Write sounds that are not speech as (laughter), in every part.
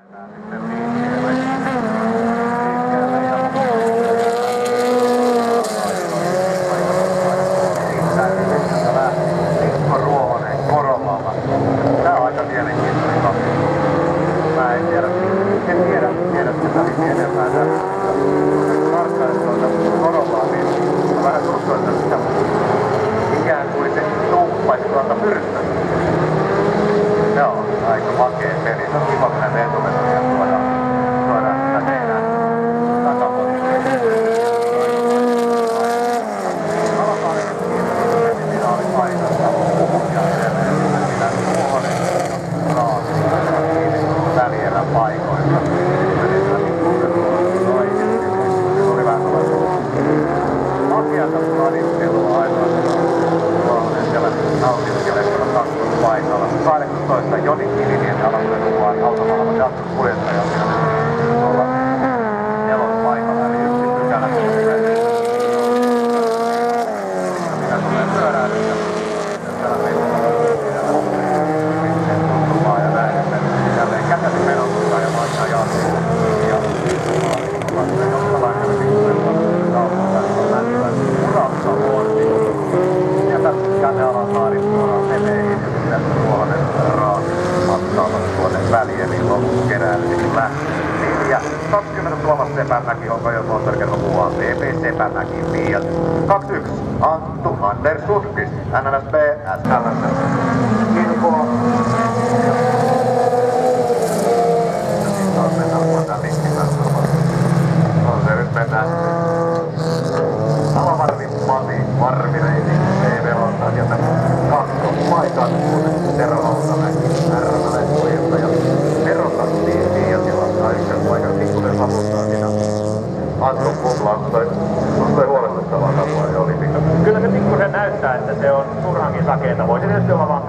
Thank you.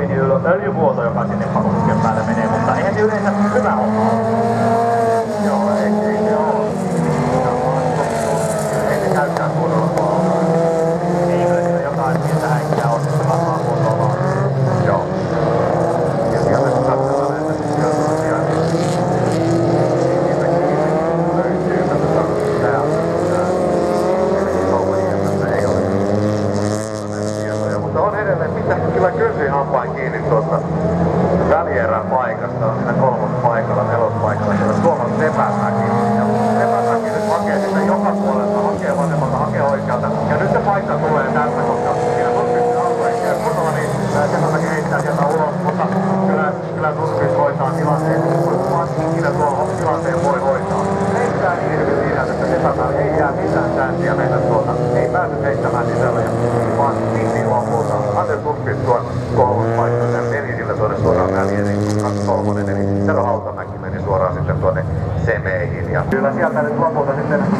video lo stesso, io vuoto che facciamo demasiado, está de.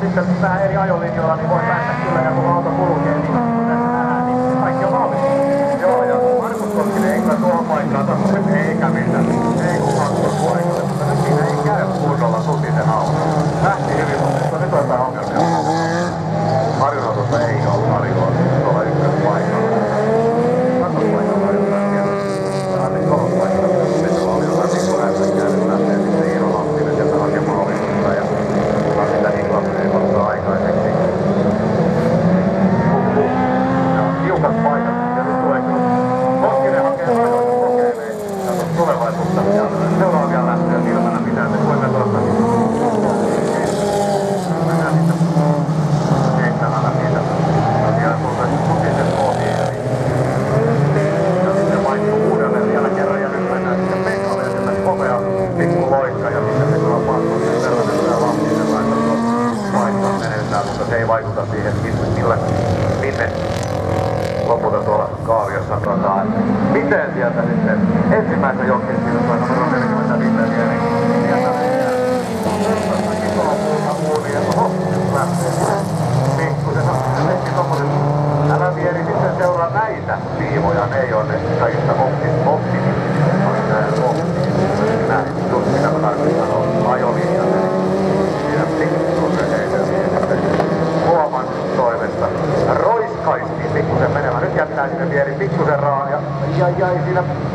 sitten vähän eri ajolinjoilla, niin voi päästä kyllä, ja kun auto kulkee, niin tässä nähdään, niin kaikki on valmis. Joo, ja Markus Koskinen ei kyllä tuohon paikkaan sanoa, että ei kävitä, ei kun 2,5 mutta nyt siinä ei käy kunnolla sutisen auton. Lähti hyvin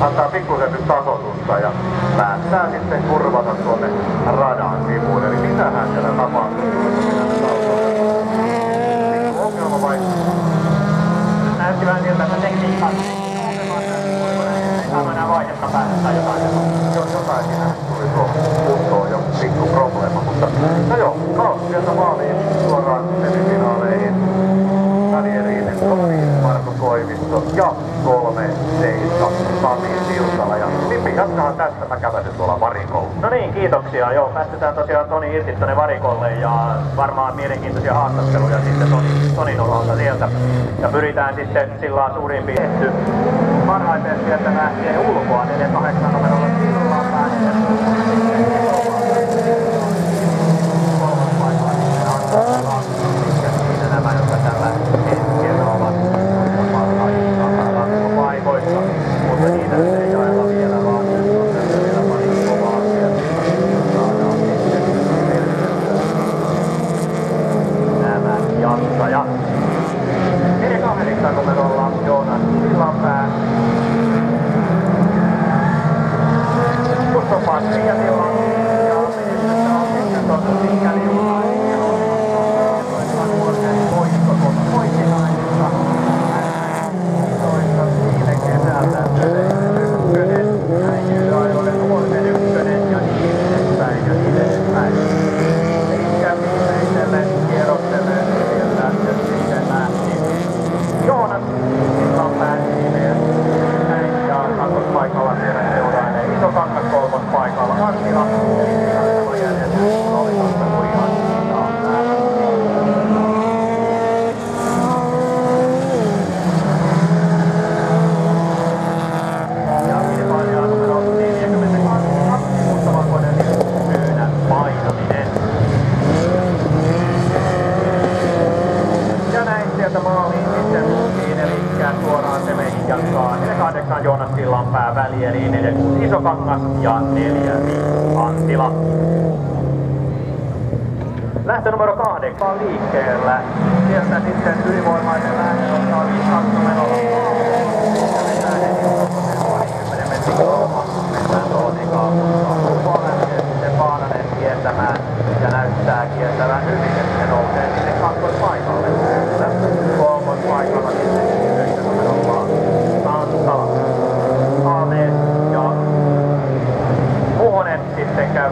antaa pikkusen nyt tasotusta ja päättää sitten kurvata tuonne radan sivuun. Eli mitähän siellä tapahtuu? Ongelma vai? Näytti vähän siltä, että tekniikka enää vaihetta päästä tai jotain. Jo- jotain siinä tuli tuo kuntoon jo pikku probleema, mutta no joo, kaos sieltä maaliin suoraan semifinaaleihin. Välieriin Marko Koivisto ja kolme seitsemän Sami Siltala. Ja Mimmi, jatkahan käväsin tuolla varikolla. No niin, kiitoksia. Joo, päästetään tosiaan Toni irti tuonne varikolle ja varmaan mielenkiintoisia haastatteluja sitten Toni, Tonin osalta sieltä. Ja pyritään sitten sillä suurin piirtein parhaiten sieltä lähtee ulkoa 48 numerolla sillan päälle.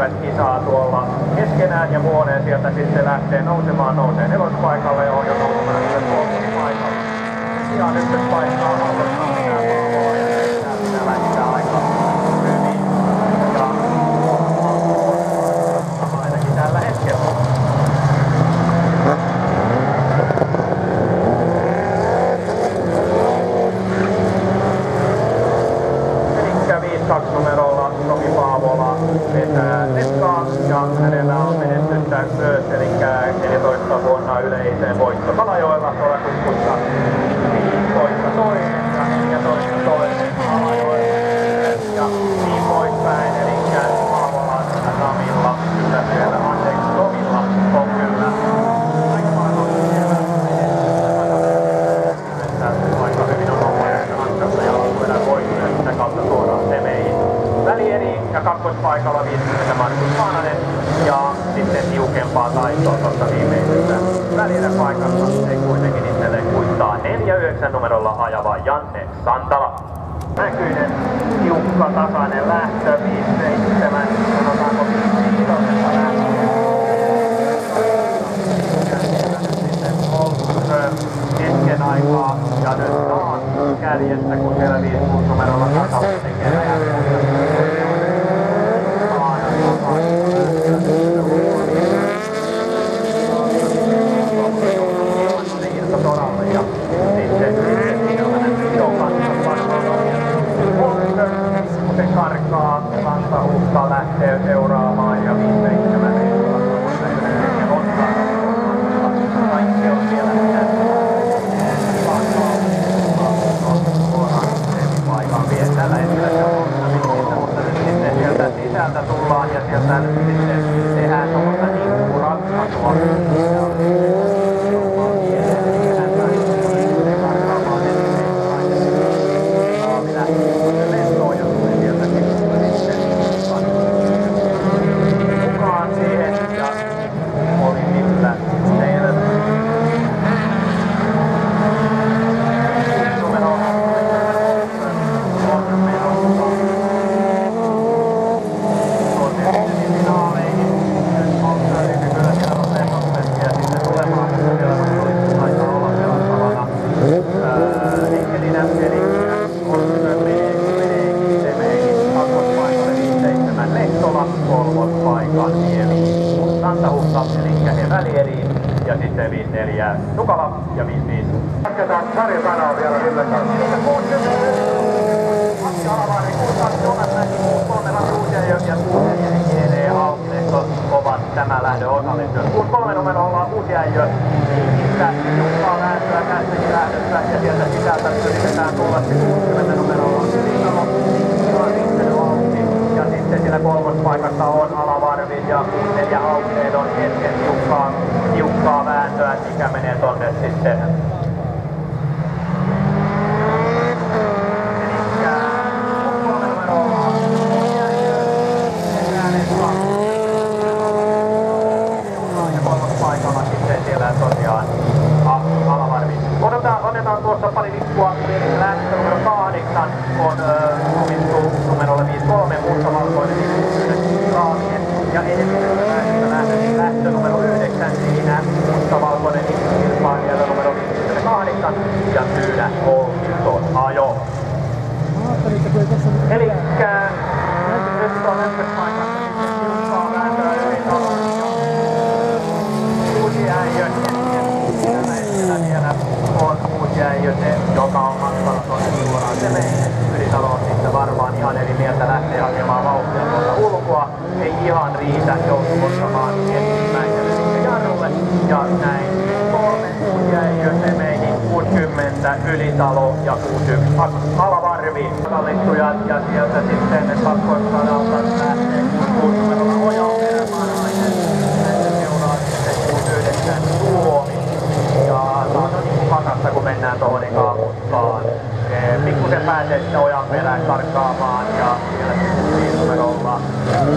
Käyvät kisaa tuolla keskenään ja Muonen sieltä sitten lähtee nousemaan, nousee nelospaikalle ja on jo kolmospaikalle. Ihan ykköspaikkaa hallittaa minä Paavoa kakkospaikalla 50 Markus Paananen ja sitten tiukempaa taistoa tuossa viimeisessä välillä paikassa. Ei kuitenkin itselleen kuittaa. 49 numerolla ajava Janne Santala. Näkyinen tiukka tasainen lähtö. 57, sanotaanko 55 hetken aikaa. Ja nyt taas käljessä, kun siellä 5 numerolla takavuosi tekee seuraamaan ja 57 ja ottaa. Kaikki on siellä tällä hetkellä se on mutta nyt sitten sieltä sisältä tullaan ja sieltä nyt sitten tehdään tuommoista nippuratkasua. mukaan siihen ja oli millä teille numero on menossa konsertin finaaleihin. Nyt kyllä siellä on lennonpestiä sitten tulemaan, mutta siellä on taitaa olla pelattavana. Henkilinen eli Oscar menee, menee Kisemeihin kakkospaikalle 57 Lehtola kolmospaikan Mieli Santahukka eli he välieriin ja sitten 54 Nukala ja 55 Jatketaan sarjasanaa vielä Ville kanssa. ovat tämä lähdön osallistujat. Kun kolme numerolla Uusjäijö liikistä Jukkaa vääntöä tässäkin lähdössä ja sieltä sisältä yritetään tulla se 60 numerolla Rintalo. Sitten auki ja sitten siellä kolmospaikassa on Alavarvi ja 64 Aukneet on hetken tiukkaa, tiukkaa vääntöä, mikä menee tonne sitten Elikkä kolme numerolla Uusjäijö, Etelä-Lehto, ja kolmospaikalla sitten siellä tosiaan A- Alavarvi. Otetaan, otetaan tuossa pari lippua, eli lähtö numero kahdeksan on somittu numerolle 53, mustavalkoinen lippu raamien ja edellisessä lähtössä lähtö, lähtö numero 9 siinä, mustavalkoinen lippu kilpailijalle numero 58 ja syynä Olkiton ajo. Elikkä nyt on ykköspaikassa sitten tiukkaa vääntöä yli talon ja uusi äijö tällä hetkellä vielä on uusi äijö se, joka on matkalla tuonne suoraan se meidän ylitaloon sitten varmaan mieltä lähtee hakemaan vauhtia tuolta ulkoa. Ei ihan riitä, joutuu ottamaan ensimmäisen jarrulle ja näin kolme äijö se meihin 60 ylitalo ja 61 alavarvi kallistujat ja sieltä sitten kakkoisradalta lähtee 6 numerolla Oja Perämaanainen seuraa sitten 69 Suomi. Ja taas on hakassa, kun mennään tuohon ekaan mutkaan. Pikkusen pääsee sitten ojan perään karkaamaan ja siellä sitten viisumerolla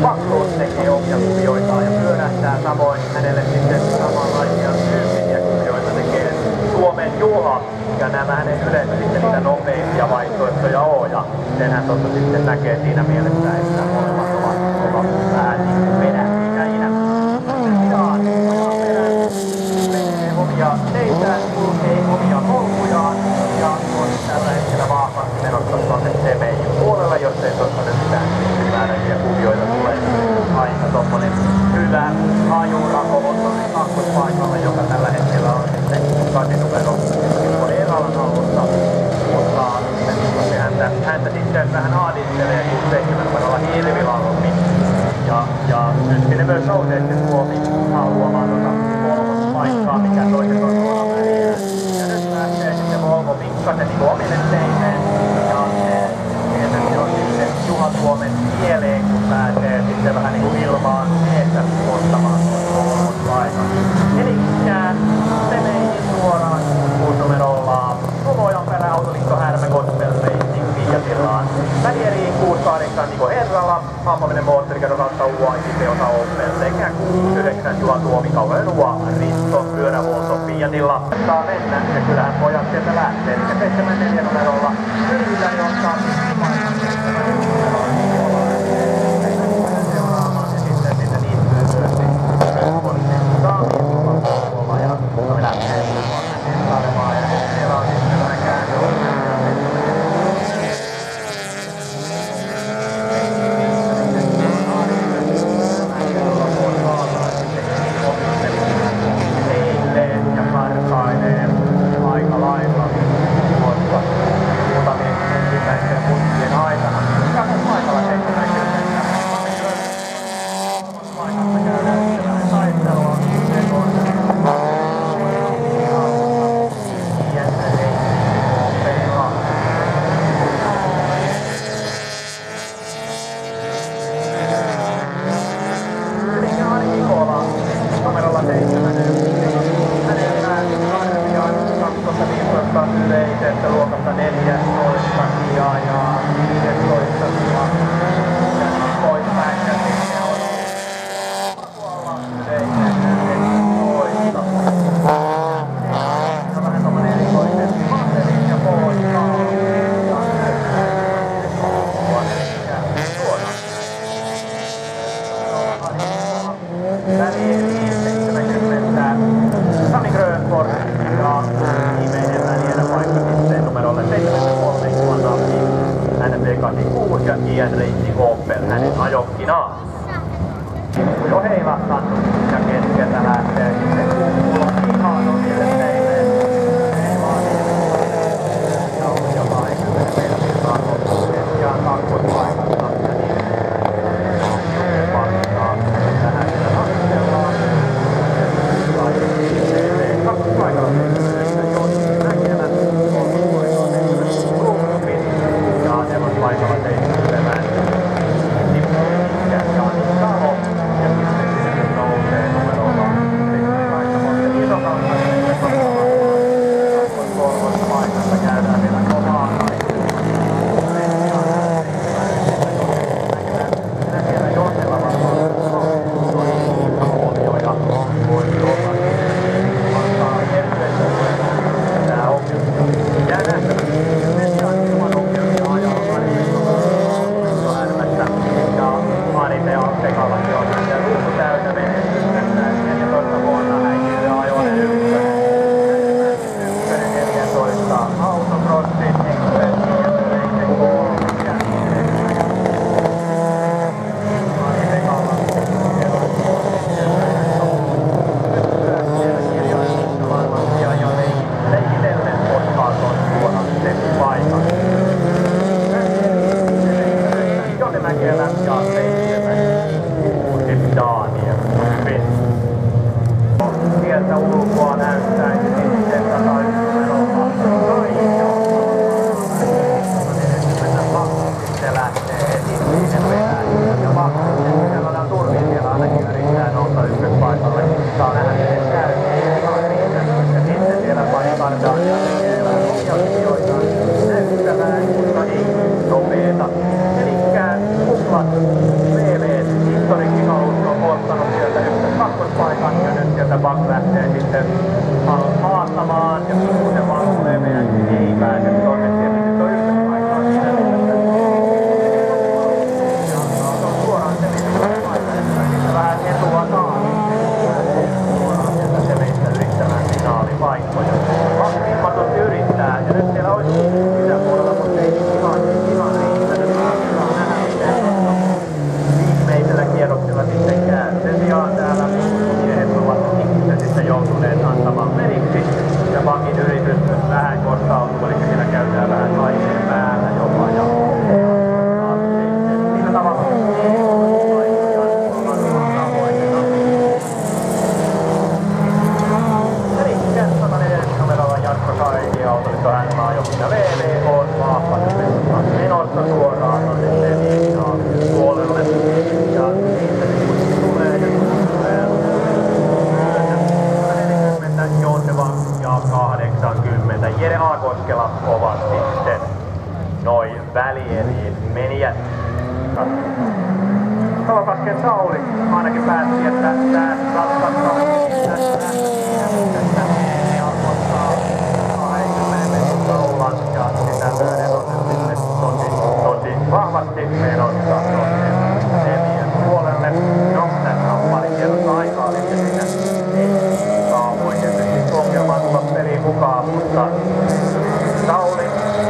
Paksuus tekee omia kuvioita ja pyörähtää samoin hänelle sitten samanlaisia tyyppisiä kuvioita tekee Suomen Juha. Ja nämä hänen yleensä sitten niitä nopeimpia vaihtoehtoja on. Ja senhän tuossa sitten näkee siinä mielessä, että molemmat ovat, ovat vähän niin kuin vedähtikäinä. Jaan, ojan perään menee omia teitään, kulkee omia polkujaan ja on tällä hetkellä menossa tuonne CBIn puolella, jos ei tuossa nyt mitään ylimääräisiä kuvioita tule. Aika tommonen hyvä ajurako on tuonne kakkospaikalla, joka tällä hetkellä on sitten kasinumero Mikko Eeralan hallussa. Mutta se häntä, häntä sitten vähän aadittelee, kun 7 numerolla Hirvilalmi. Ja, ja nyt ne myös nousee sitten Suomi haluamaan tuota kolmospaikkaa, mikä toiset on tuolla väliä. Ja nyt lähtee sitten Volvo Mikkasen niin omille teilleen. Ja se tietysti on sitten Juha Suomen mieleen, kun pääsee sitten vähän niin kuin ilmaan eessä ottamaan tuon kolmospaikan. Elikkä se meihin suoraan kuusinumerolla Sumojan perä Autoliitto Härmä Gospel Racing Fiatillaan. Välieriin 68 Niko Herrala, Hammaminen moottorikerro kautta UAIC Peota Opel sekä 69 Juha Tuomi Kauheilua Risto Pyörähuolto Fiatilla. Saa mennä ja kyllähän pojat sieltä lähtee. Eli 74 numerolla yritetään ottaa Adalah. Jere Aakoskela ovat sitten noin välieriin menijät. Kalapasken Sauli ainakin päätti, että tämä ratkaista tästä että ne alkoittaa 20 metrin kaulan ja sitä myöden on sitten tosi, tosi vahvasti menossa tuonne semien puolelle. No, tässä on pari kierrosta aikaa, eli siinä ei saa voi tietysti ongelmaa tulla peliin mukaan, mutta Sauli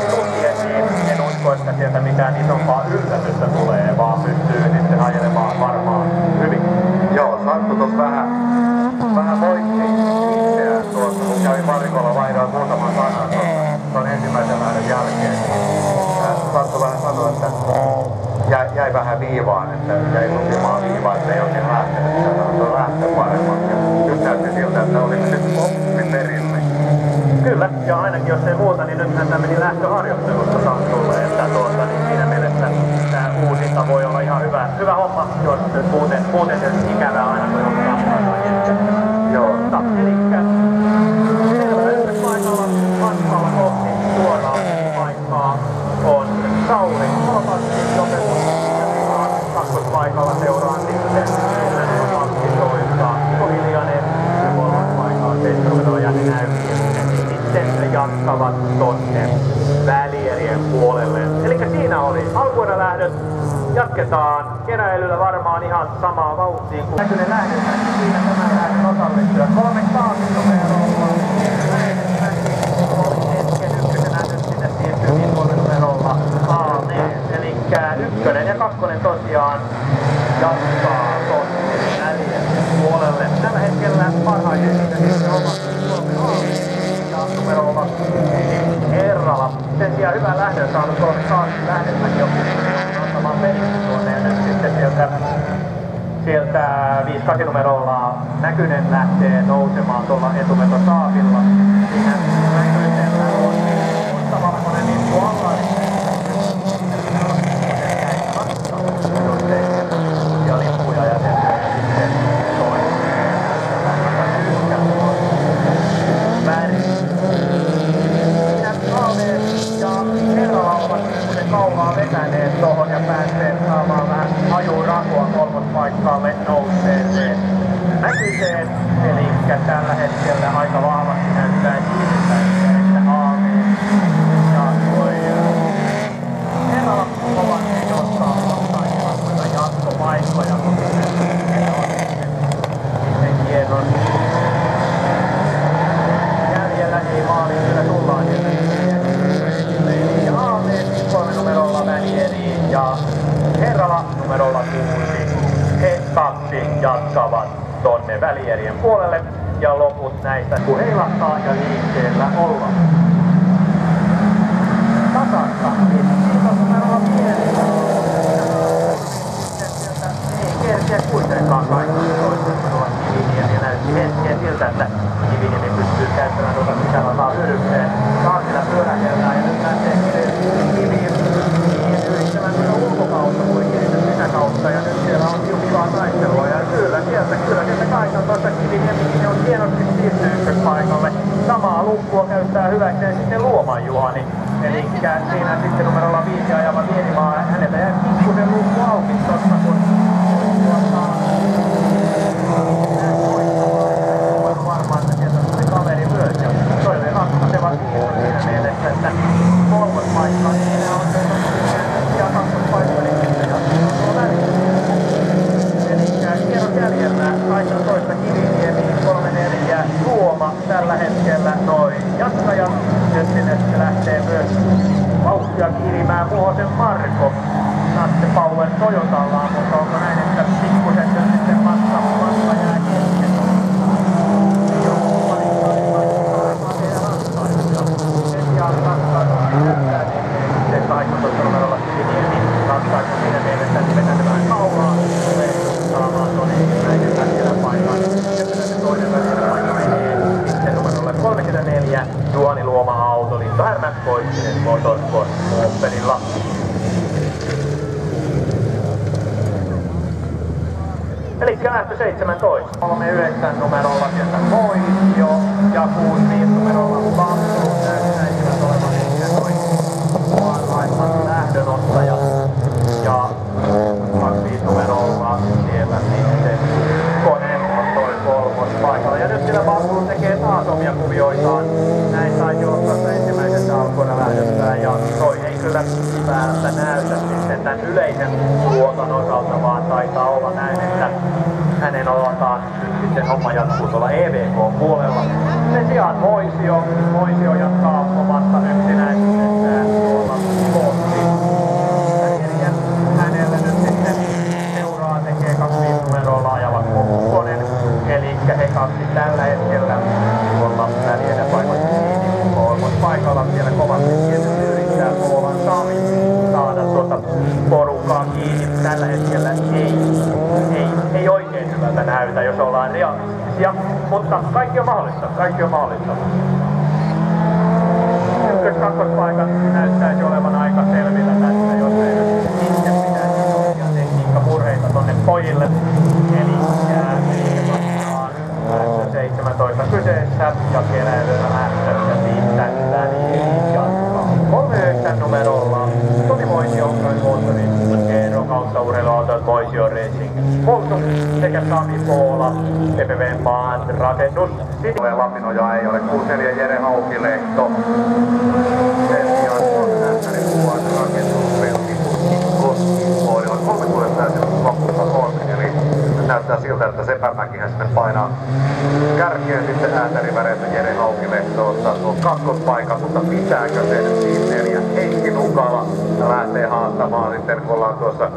tuntien niin en usko, että mitään isompaa yllätystä tulee, vaan pystyy sitten ajelemaan varmaan hyvin. Joo, Santtu tuossa vähän, vähän voitti itseään tuossa, kun kävi Marikolla vaihdoin muutaman sanan tuon ensimmäisen lähdön jälkeen. Ää, Santtu vähän sanoi, että jäi, jäi vähän viivaan, että jäi lukimaan viivaa, että ei oikein lähtenyt mutta lähtee paremmin. Ja nyt näytti siltä, että oli nyt oppi perille. Kyllä, ja ainakin jos ei muuta, niin nythän tämä meni lähtöharjoittelusta Santtulle, että tuota, niin siinä mielessä tämä uusinta voi olla ihan hyvä, hyvä homma, jos muuten, muuten se ikävää aina, kun on Joo. Elikkä selvä ykköspaikalla matkalla kohti suoraan paikkaa on Sauli Kolmasti lopetus. Kakkospaikalla seuraan sitten Ylän Antti Mikko Hiljanen ja kolmas paikalla seitsemällä Jani Näytti. Sitten jatkavat tonne välierien puolelle nähnyt. Jatketaan keräilyllä varmaan ihan samaa vauhtia kuin... Näkyy nähnyt, siinä tämän lähdön osallistua. Kolme numerolla. Ykkönen ja kakkonen tosiaan jatkaa tuonne välien puolelle. Tällä hetkellä parhaiten siinä ovat ja numero ovat Herrala. Sen sijaan hyvä lähdön saanut tuonne Saarin lähdetään jo sieltä sieltä 58 numerolla Näkynen lähtee nousemaan tuolla etumeto saavilla. Siinä Näkyisellä on mustavalkoinen lippu alla. Ja lippuja ja sen sitten väri. Siinä Kaaleen ja Herrala ovat pikkusen kaulaa vetäneet tohon ja päässeet saamaan vähän ajurakua kolmospaikkaalle nousseeseen näkyiseen. Eli tällä hetkellä aika vahvasti näyttää siltä, että AV ja toi Herrala ovat jostain vastaisia jatkopaikkoja, mutta heillä on sitten kierros jäljellä, ei maali, kyllä tullaan sieltä. Ja AV kolme numerolla Välieri ja Herrala numerolla kuusi. He kaksi tonne Välierien puolelle ja loput näistä kun heilahtaa ja liikkeellä olla. Tasasta, kiitos numerolla pieni. Ei kerkeä kuitenkaan kaikki toiset tuolla Kiviniemi näytti hetken siltä, että Kiviniemi pystyy käyttämään tuota sisärataa hyödykseen. Kaasilla pyörähdellään ja nyt lähtee Kiviniemi yrittämään tuota ulkokautta kuin Kiviniemi sisäkautta ja nyt siellä on tiukkaa taistelua ja kyllä sieltä, kyllä sieltä 18 Kiviniemi on hienosti siirtyy ykköspaikalle. Samaa lukkua käyttää hyväkseen sitten Luoman Juhani. Eli siinä sitten numerolla 5 ajava Vienimaa, häneltä jäi pikkusen lukku auki tossa kun varmaan, että sieltä tuli kaveri myös. Ja toi oli ratkaiseva kiinni siinä mielessä, että kolmas paikka, niin siinä on ja kakkospaikka, niin sitten ja tuo väliin. Eli kierros jäljellä 18 Kiviniemi, 34 Tuoma tällä hetkellä noin jatkajat. Nyt sinne lähtee myös vauhtia Muhosen Marko. Natte Power Toyotalla, mutta onko näin, että pikkusen nyt sitten matka, matka jää kesken? Joku valinta ei vaikuttaa teidän ratkaisuja. Sen sijaan ratkaisu näyttää sitten 18 numerolla Kiviniemi ratkaisu siinä mielessä, että vetää vähän kaulaa. Tulee saamaan tuon ensimmäisen välillä paikan. Ja kyllä se toinen välillä paikka menee sitten numerolle 34 Juhani Luoma Autoliitto Härmät Koittinen Motorsport Opelilla. Eli lähtö 17. 39 numerolla sieltä Moisio ja 65 numerolla Bambu näyttäisivät olevan ehkä noin parhaimmat lähdönottajat. Ja 25 numerolla siellä sitten Konen on toi kolmos paikalla. Ja nyt siellä Bambu tekee taas omia kuvioitaan. Näin taisi olla tuossa ensimmäisessä alkuina lähdössään ja toi ei kyllä päältä näytä sitten tämän yleisen luokan osalta, vaan taitaa olla näin, että hänen osaltaan nyt sitten homma jatkuu tuolla EVK-puolella. Sen sijaan Moisio, Moisio jatkaa omasta yksinäisyydestä tuolla. Välieriä hänellä nyt sitten seuraa tekee kaksi numerolla ajava Kukkonen, eli he kaksi tällä hetkellä tuolla välierä paikoissa kiinni kolmos paikalla siellä kovasti tietysti yrittää Kouvolan Sami saada tuota porukkaa kiinni. Tällä hetkellä ei, ei, ei oikein hyvältä näytä, jos ollaan realistisia, mutta kaikki on mahdollista, kaikki on mahdollista. Ykkös kakkospaikat näyttäisi olevan aika selvillä tässä, jos ei nyt itse pitäisi oikea tekniikkamurheita tonne pojille. Eli jää 17 kyseessä ja keräilyllä lähtössä siitä väliin jatkaa. 39 numerolla Tomi Voisio, noin moottori, Urheiluautot Voisio Racing. Poltu sekä Sami Poola, PPV Maan rakennus. Tulee Lapinoja ei ole 64 Jere Haukilehto. Sen sijaan on kuvan rakennus Velki Koski. On kolme kuljettajaa päässyt loppuun on. Eli näyttää siltä, että Sepämäkihän sitten painaa kärkeen sitten äätäriväreitä Jere Haukilehto ottaa tuon kakkospaikan, mutta pitääkö se nyt siis neljä Heikki Nukala lähtee haastamaan sitten, kun ollaan tuossa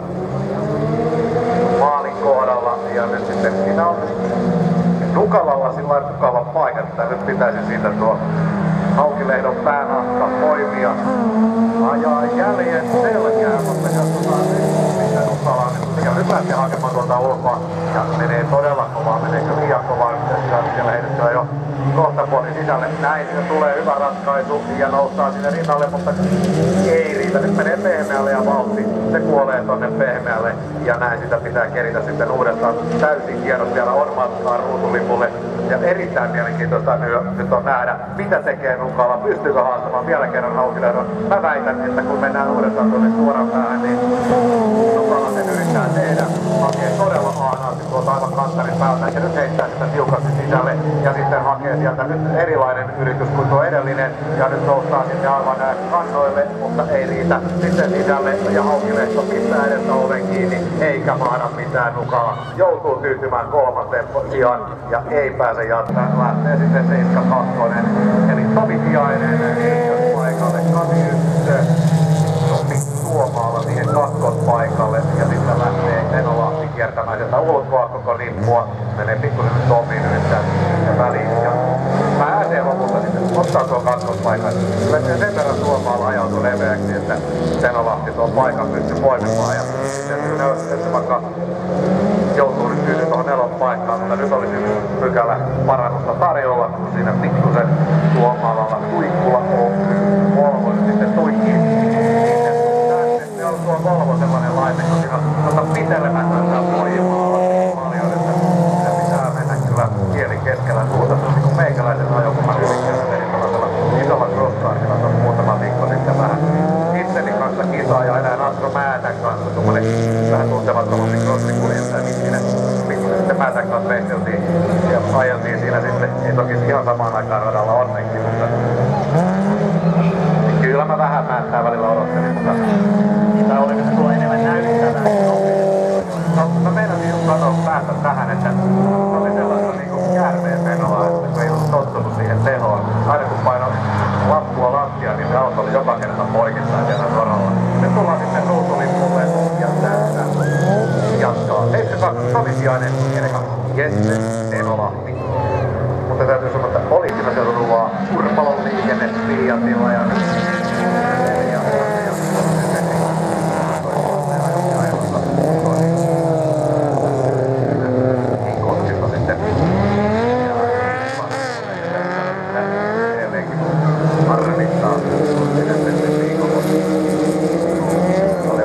maalin kohdalla ja nyt sitten siinä on Nukalalla sillä mukava paikka, että nyt pitäisi siitä tuo Haukilehdon päänahka poimia. Ajaa jäljen selkää, mutta katsotaan nyt, mitä Nukala. Ja nyt lähtee hakemaan tuolta ulkoa. Ja menee todella kovaa, meneekö liian kovaa. Ja siellä heitettyä jo kohta puolin sisälle. Näin se tulee hyvä ratkaisu ja noustaa sinne rinnalle, mutta ei riitä. Nyt menee pehmeälle ja vauhti. Se kuolee tonne pehmeälle ja näin sitä pitää keritä sitten uudestaan. Täysin kierros vielä on matkaa ruutulipulle. Ja erittäin mielenkiintoista nyt on nähdä, mitä tekee Nukala, pystyykö haastamaan vielä kerran Haukilehdon. Mä väitän, että kun mennään uudestaan tuonne suoraan päähän, niin Nukala sen yrittää tehdä. Hakee todella aanaasti tuolta aivan kantarin päältä ja nyt heittää sitä tiukasti sisälle ja sitten hakee sieltä nyt erilainen yritys kuin tuo edellinen ja nyt noustaan sitten aivan kannoille, mutta ei riitä sitten sisälle ja Haukilehto pistää edestä oven kiinni eikä mahda mitään Nukala. Joutuu tyytymään kolmanteen sijaan ja ei pääse jatkamaan. Lähtee sitten 72 eli Tomi Tiainen paikalle 81 Tomi Tuomaalla siihen kakkospaikalle ja sitten lähtee Nenolahti kiertämään sieltä ulkoa koko lippua. Menee pikkusen nyt Tomiin yrittää ja väliin ja pääsee lopulta sitten ottaa tuon kakkospaikan. Kyllä se sen verran Tuomaalla ajautui leveäksi, että Nenolahti tuon paikan pystyy poimimaan ja sitten se vaikka joutuu nyt kyllä tuohon nelon paikkaan, mutta nyt olisi yksi pykälä parannusta tarjolla, kun siinä pikkusen Tuomaalla Tuikkula on nyt sitten tuikkii. Se on tuo Volvo sellainen laite, on tota pitelemätöntä voimaa niin paljon, että se pitää mennä kyllä kieli keskellä suuta. Se on niin kuin meikäläisen ajo, kun mä hyvin käsittelin tällaisella isolla crosskartilla tuossa muutama viikko sitten vähän itseni kanssa kisaa ja enää Astro Määtän kanssa, tuommoinen vähän tuntemattomampi crossikuljettaja, niin siinä pikkusen kanssa veisteltiin ja ajeltiin siinä sitten, ei toki ihan samaan aikaan radalla onneksi, mutta kyllä mä vähän määttää välillä odottelin, mutta Tai oliko se tuo enemmän näyttävää? No, mä meinasin just sanoa päästä tähän, että se oli sellaista niinku käärmeen menoa, että kun ei ollut tottunut siihen tehoon. Aina kun painoi lappua lattia, niin se auto oli joka kerta poikittain siellä korolla. Nyt tullaan sitten ruutulippulle ja tästä jatkaa. 72 Savisiainen, Erika Jesse Enolahti. Mutta täytyy sanoa, että oli siinä se ruoaa Urpalon liikenne Fiatilla ja nyt ja, ja, ja, Kotkista sitten. Edelleenkin harmittaa. Oli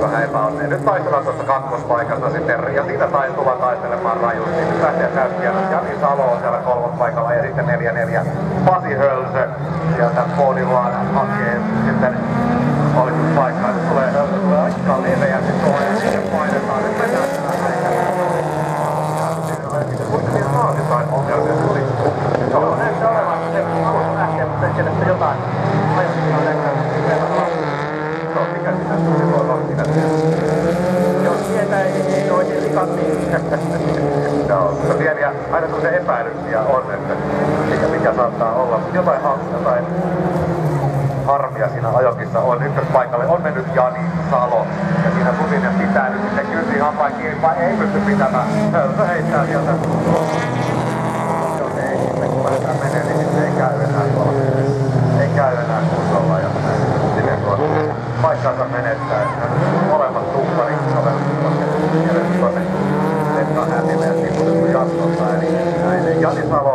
vähän epäonnea. Nyt taistellaan tuosta kakkospaikasta sitten, ja siitä tai tullaan taistelemaan rajusti. Nyt lähtee täyskierros. Jani Salo on siellä kolmospaikalla ja sitten 4-4 Pasi Hölsö sieltä Podillaan hakee sitten valituspaikkaa. Nyt tulee tulee aika tuohon ja sitten painetaan. Nyt mennään se olla siinä Jos tietää, ei oikein likat, (laughs) niin mutta pieniä, aina kun se epäilyksiä on, mikä, saattaa olla, mutta jotain, jotain harmia siinä ajokissa on. Ykköspaikalle on mennyt Jani Salo ja siinä Sutinen pitää nyt sitten kynsi hampaan kiinni, vai ei pysty pitämään. Hölsö heittää sieltä. Jos ei sitten kun lähdetään menee, niin sitten ei käy enää tuolla. Ei käy enää kunnolla ja Sutinen tuossa paikkaansa menettää. On molemmat tuppari sovelluksessa ja tuonne Pekka Hämille ja tiputettu jatkossa. Eli näin Jani Salo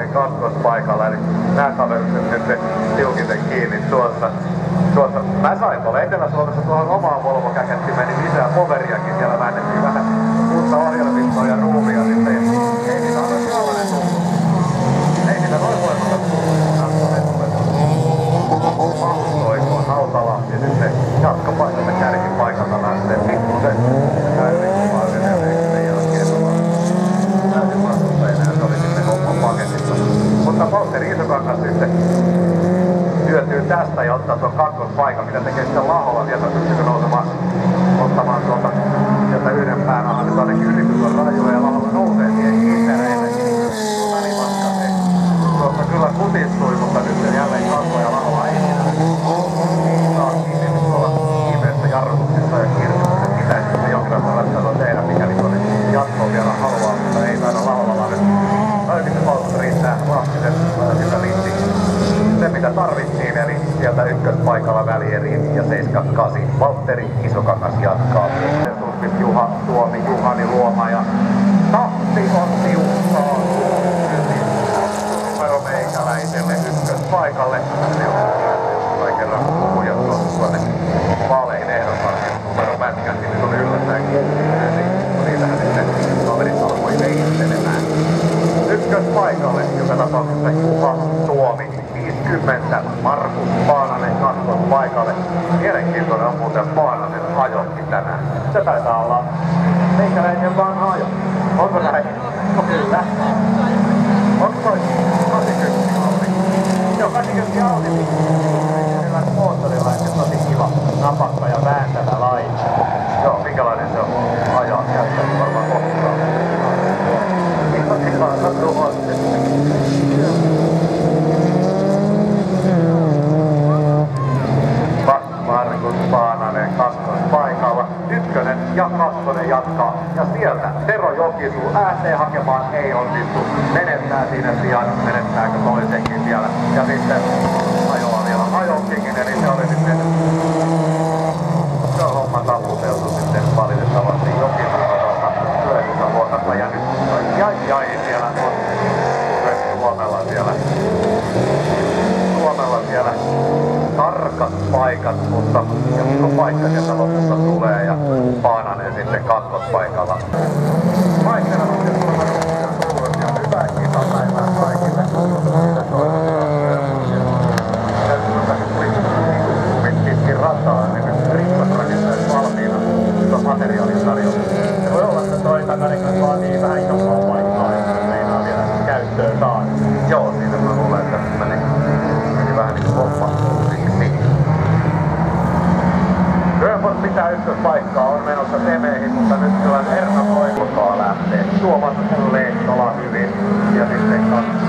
Lahtinen kakkospaikalla, eli nämä kaverit nyt tiukiten kiinni tuossa. tuossa. Mä sain tuolla Etelä-Suomessa tuohon omaan Volvo-käkettimeen niin lisää poveriakin. Siellä väännettiin vähän uutta ohjelmistoa ja ruumia sitten. Ei niitä ole sellainen tullut. Ei niitä voimata Mahtoikoon Hautalahti sitten jatkopaikalle kärkipaikalta lähtee pikkusen käyrikuvaa edelleen sen jälkeen täysin vastustajana oli sitten hyötyy tästä ja ottaa tuon kakkospaikan, mitä tekee sitten Laholla vielä, pystyykö nousemaan ottamaan tuolta sieltä yhden pään alla, nyt ainakin yritys on rajoja ja Laholla nousee siihen kiipereille. Välimatka se tuossa kyllä kutistui, mutta nyt se jälleen kasvoi ja Laholla ei enää saa kiinni nyt tuolla kiipeässä jarrutuksessa ja kirjoituksessa. Pitäisi sitten jonkinlaista ratkaisua tehdä, mikäli tuonne jatkoon vielä haluaa, mutta ei taida Laholla vaan nyt Kaikista paukut riittää vahvisen sillä linti. Se mitä tarvittiin, eli sieltä ykköspaikalla välieriin ja 78. Valtteri Isokangas jatkaa. Sulkit Juha, Suomi, Juhani Luoma ja tahti on tiukkaa. Numero meikäläiselle ykköspaikalle. Se on kerran huijattua tuonne vaaleihin ehdokkaan numero pätkästi, niin tuli yllättäenkin. Niin, niitähän sitten kaverit alkoi veittelemään ykköspaikalle, joka tapauksessa Juha Suomi 50, Markus Paananen kakkospaikalle. Mielenkiintoinen on muuten Paananen ajokin tänään. Se taitaa olla meikäläinen vanha ajo. Onko näin? No kyllä. Onko toi 80 Audi? Joo, 80 Audi. Sillä moottorilla, että tosi kiva napakka ja vääntävä laite. Joo, minkälainen se on ajaa? Varmaan kohtaa. Ihan ihan tuossa. Markus Paananen kakkospaikalla. Ykkönen ja kakkonen jatkaa. Ja sieltä Tero Jokisuu lähtee hakemaan, ei onnistu. Menettää siinä sijaan, menettääkö toisenkin vielä. Ja sitten ajoa vielä ajokinkin, eli se oli sitten se on homma taputeltu sitten valitettavasti Jokisuun osalta yhdessä luokassa. Ja nyt jai jai siellä on Suomella siellä Suomella siellä tarkat paikat, mutta joku paikka sieltä lopulta tulee ja Paananen sitten kakkospaikalla. Vaihtelevasti ja hyvää kisapäivää kaikille. Pitkin rataa, niin nyt rikkosrakentajat valmiina. Nyt on materiaalin tarjolla. Se voi olla, että toi takainen vaatii vähän isompaa paikkaa, jos meinaa vielä käyttöön saada. Joo, siinä mä luulen, että meni, meni vähän niin kuin homma niin. Grönfors pitää ykköspaikkaa, temeihin, mutta nyt kyllä Erno Koivukaa lähtee. Tuomas Lehtola hyvin ja sitten kaksi